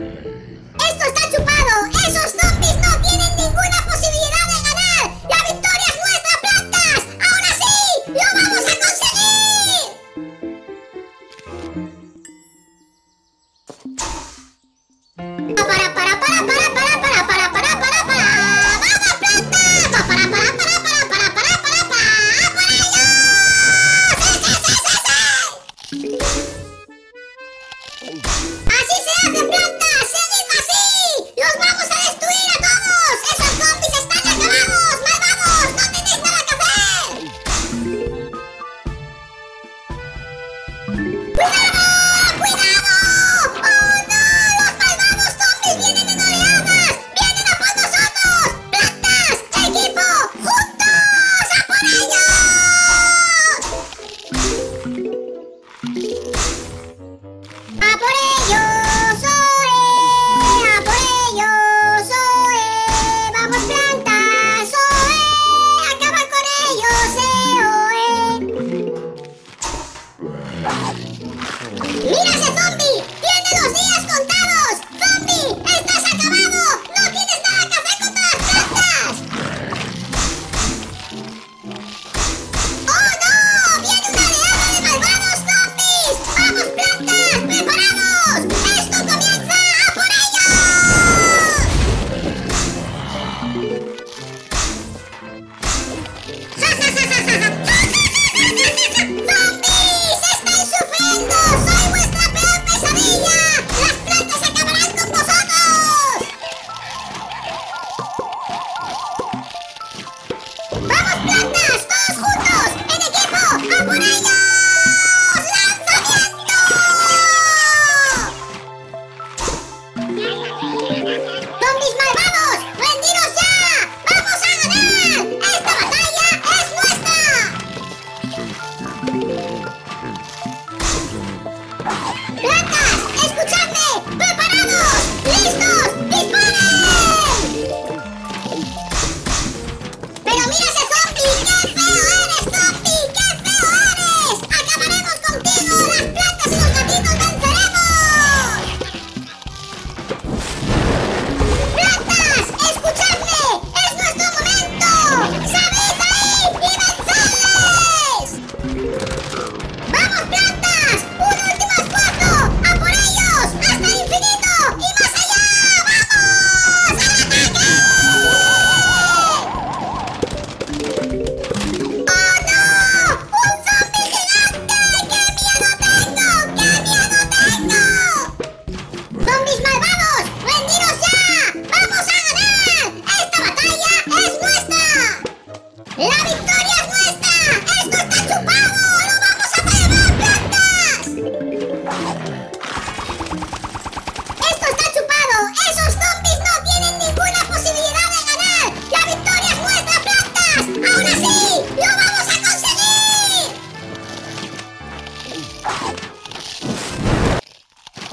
¡Esto está chupado! ¡Eso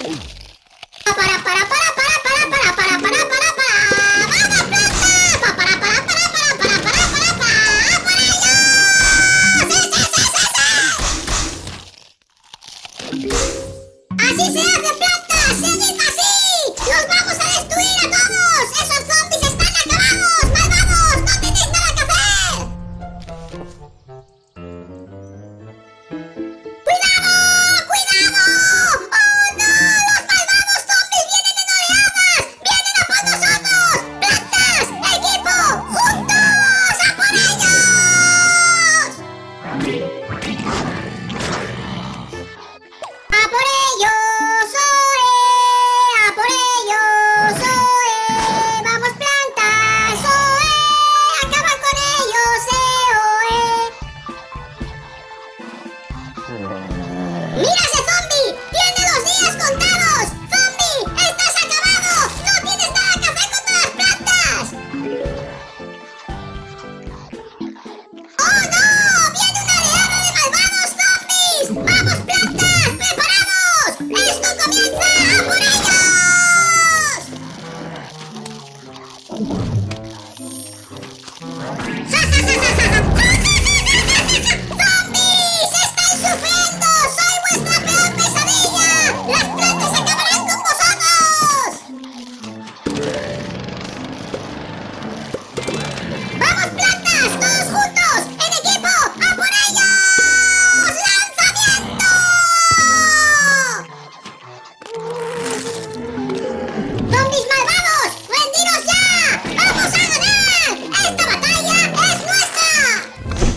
パラパラパラ 네.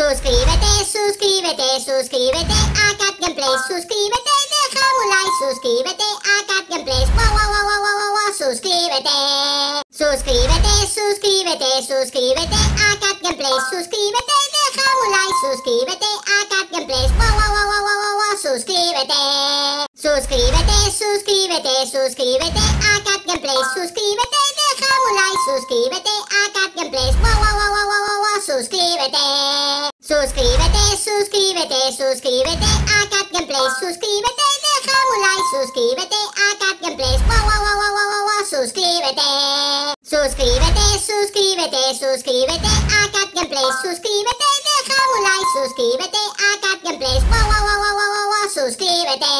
Suscríbete, suscríbete, suscríbete a Cat Gameplay. Suscríbete, deja un like. Suscríbete a Cat Gameplay. Wow, wow, wow, wow, wow, wow, suscríbete. Suscríbete, suscríbete, suscríbete a Cat Gameplay. Suscríbete, deja un like. Suscríbete a Cat Gameplay. Wow, wow, wow, wow, wow, wow, suscríbete. Suscríbete, suscríbete, suscríbete a Cat Gameplay. Suscríbete, deja un like. Suscríbete a Cat Gameplay. Wow, wow, wow, wow, wow, wow, wow, suscríbete. Suscríbete, suscríbete, suscríbete a Cat Gameplay. Suscríbete, deja un like. Suscríbete a Cat Gameplay. Wow, wow, wow, wow, wow, wow, suscríbete. Suscríbete, suscríbete, suscríbete a Cat Gameplay. Suscríbete, deja un like. Suscríbete a Cat Gameplay. Wow, wow, wow, wow, wow, wow, suscríbete.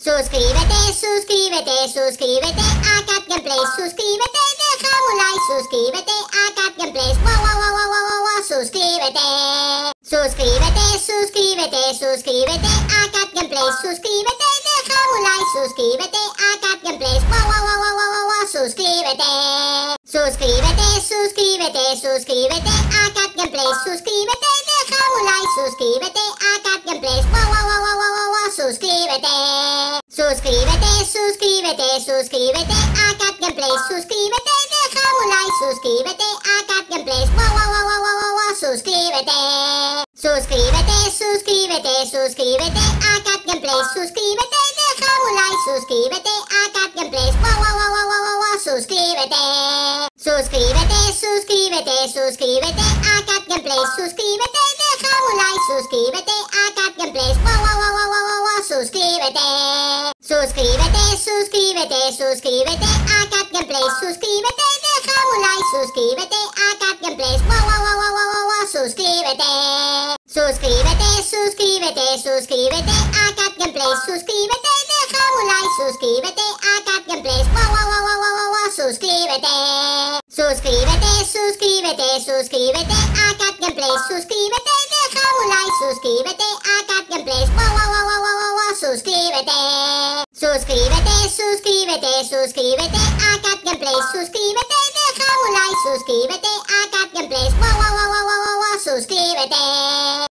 Suscríbete, suscríbete, suscríbete a Cat Gameplay. Suscríbete, deja un like. Suscríbete a Cat Gameplay. Suscríbete, suscríbete, suscríbete a Cat Gameplay. Suscríbete, deja un like. Suscríbete a Cat Gameplay. Wow, wow, wow, wow, wow, wow, suscríbete. Suscríbete, suscríbete, suscríbete a Cat Gameplay. Suscríbete, deja un like. Suscríbete a Cat Gameplay. Wow, wow, wow, wow, wow, wow, suscríbete. Suscríbete, suscríbete, suscríbete a Cat Gameplay. Suscríbete, Suscríbete, suscríbete, suscríbete a Cat Gameplay. Suscríbete, deja un like. Suscríbete a Cat Gameplay. Wow, wow, wow, wow, suscríbete. Suscríbete, suscríbete, suscríbete a Cat Gameplay. Suscríbete, deja un like. Suscríbete a Cat Gameplay. Wow, wow, wow, wow, wow, suscríbete. Suscríbete, suscríbete, suscríbete a Cat Gameplay. Suscríbete, deja un like. Suscríbete a Cat Gameplay. Wow, wow, wow, wow, wow, wow, wow, suscríbete. Suscríbete, suscríbete, suscríbete a Cat Gameplay. Suscríbete, deja un like. Suscríbete a Cat Gameplay. Wow, wow, wow, wow, wow, wow, suscríbete. Suscríbete, suscríbete, suscríbete a Cat Gameplay. Suscríbete, deja un like. Suscríbete a Cat Gameplay. Wow, wow, wow, wow, wow, wow, suscríbete. Suscríbete, suscríbete, suscríbete a Cat